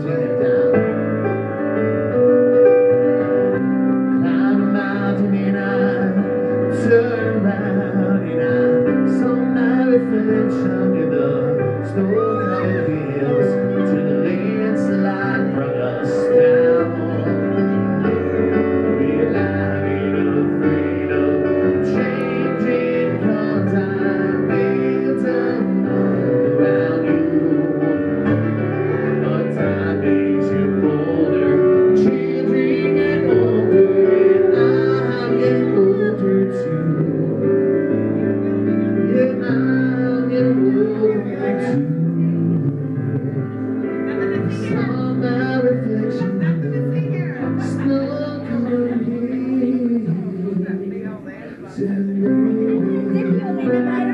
Climb a mountain and I Thank you.